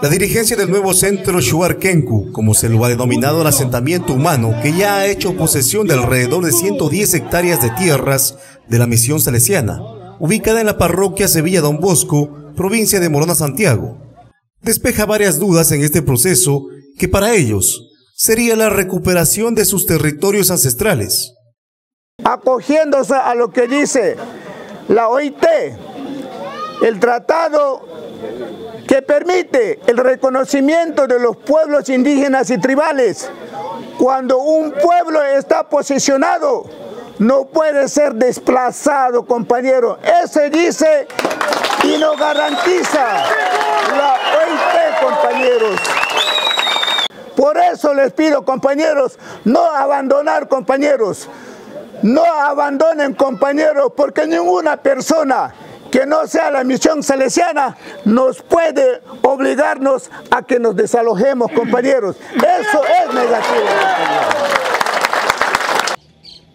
La dirigencia del nuevo centro Shuarkenku, como se lo ha denominado el asentamiento humano, que ya ha hecho posesión de alrededor de 110 hectáreas de tierras de la misión salesiana, ubicada en la parroquia Sevilla Don Bosco, provincia de Morona, Santiago, despeja varias dudas en este proceso que para ellos sería la recuperación de sus territorios ancestrales. Acogiéndose a lo que dice la OIT, el tratado que permite el reconocimiento de los pueblos indígenas y tribales. Cuando un pueblo está posicionado, no puede ser desplazado, compañero. Ese dice y nos garantiza la OIT, compañeros. Por eso les pido, compañeros, no abandonar, compañeros. No abandonen, compañeros, porque ninguna persona que no sea la misión salesiana nos puede obligarnos a que nos desalojemos, compañeros. Eso es negativo.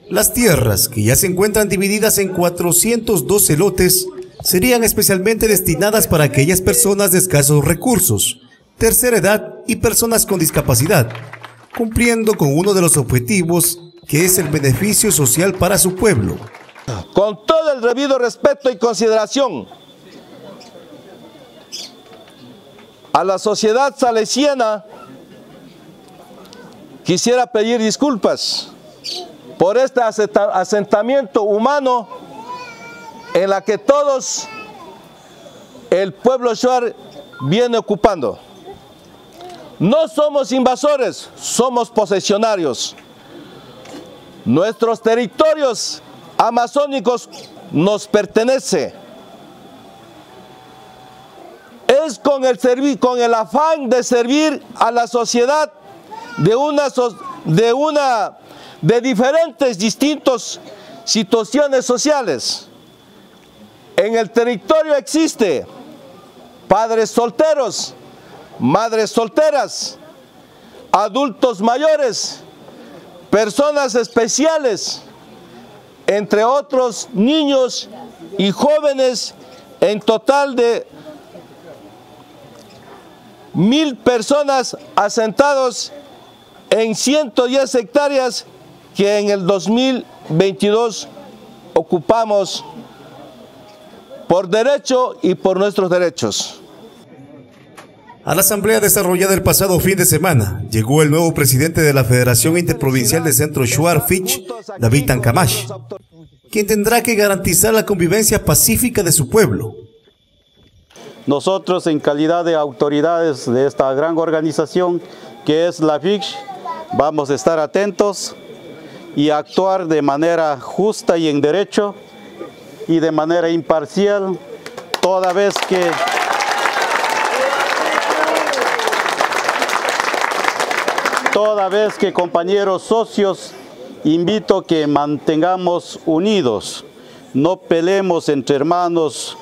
Las tierras, que ya se encuentran divididas en 412 lotes, serían especialmente destinadas para aquellas personas de escasos recursos, tercera edad y personas con discapacidad, cumpliendo con uno de los objetivos que es el beneficio social para su pueblo. Con todo el debido respeto y consideración a la sociedad salesiana, quisiera pedir disculpas por este asentamiento humano en la que todos el pueblo Shuar viene ocupando. No somos invasores, somos posesionarios. Nuestros territorios amazónicos nos pertenece. Es con el, con el afán de servir a la sociedad de una, de una de diferentes distintos situaciones sociales. En el territorio existe padres solteros, madres solteras, adultos mayores, personas especiales, entre otros niños y jóvenes, en total de mil personas asentados en 110 hectáreas que en el 2022 ocupamos por derecho y por nuestros derechos. A la asamblea desarrollada el pasado fin de semana, llegó el nuevo presidente de la Federación Interprovincial de Centro Shuar Fitch, David Tancamash, quien tendrá que garantizar la convivencia pacífica de su pueblo. Nosotros, en calidad de autoridades de esta gran organización que es la FICH, vamos a estar atentos y actuar de manera justa y en derecho y de manera imparcial, toda vez que Toda vez que compañeros socios, invito que mantengamos unidos, no peleemos entre hermanos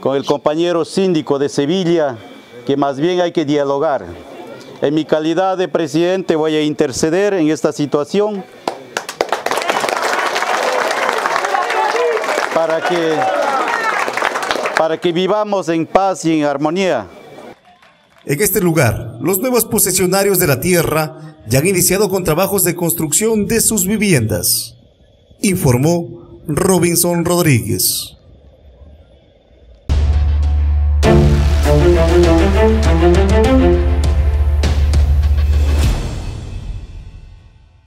con el compañero síndico de Sevilla, que más bien hay que dialogar. En mi calidad de presidente voy a interceder en esta situación para que, para que vivamos en paz y en armonía. En este lugar, los nuevos posesionarios de la tierra ya han iniciado con trabajos de construcción de sus viviendas, informó Robinson Rodríguez.